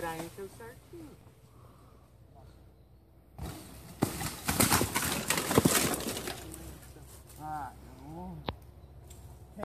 Brian encheu certinho. Ah, não.